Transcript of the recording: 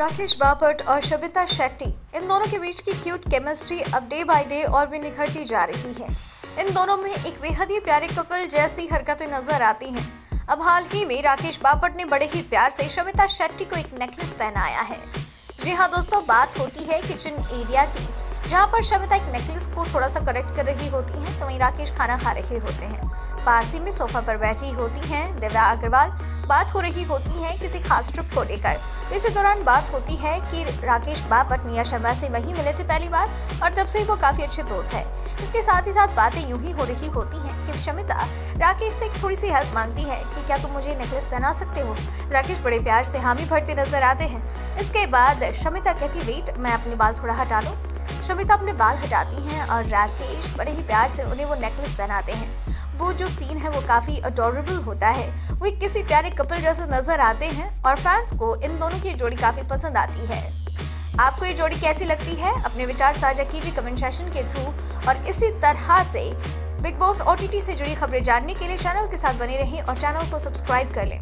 राकेश बापट और शबिता शेट्टी। इन दोनों के बीच की क्यूट केमिस्ट्री अब डे बाय डे और भी निखरती जा रही है। इन दोनों में एक बेहद ही प्यारे कपल जैसी हरकतें नज़र आती हैं। अब हाल ही में राकेश बापट ने बड़े ही प्यार से शमिता शेट्टी को एक नेकलेस पहनाया है। जी हाँ दोस्तों, बात होती है किचन एरिया की, जहाँ पर शमिता एक नेकलेस को थोड़ा सा करेक्ट कर रही होती हैं तो वहीं राकेश खाना खा रहे होते हैं। पास ही में सोफा पर बैठी होती हैं, दिव्या अग्रवाल। बात हो रही होती है किसी खास ट्रिप को लेकर। इसी दौरान बात होती है कि राकेश बापट, निया शर्मा से वही मिले थे पहली बार और तब से वो काफ़ी अच्छे दोस्त है। इसके साथ ही साथ बातें यूँ ही हो रही होती हैं कि शमिता राकेश से थोड़ी सी हेल्प मांगती है कि क्या तुम मुझे नेकलेस पहना सकते हो? राकेश बड़े प्यार से हामी भरते नज़र आते हैं। इसके बाद शमिता कहती वेट मैं अपने बाल थोड़ा हटा लूँ शमिता अपने बाल हटाती हैं और राकेश बड़े ही प्यार से उन्हें वो नेकलेस पहनाते हैं। वो जो सीन है वो काफ़ी अडोरेबल होता है। वो किसी प्यारे कपल जैसे नज़र आते हैं और फैंस को इन दोनों की जोड़ी काफ़ी पसंद आती है। आपको ये जोड़ी कैसी लगती है? अपने विचार साझा कीजिए कमेंट सेशन के थ्रू। और इसी तरह से बिग बॉस ओटीटी से जुड़ी खबरें जानने के लिए चैनल के साथ बने रहें और चैनल को सब्सक्राइब कर लें।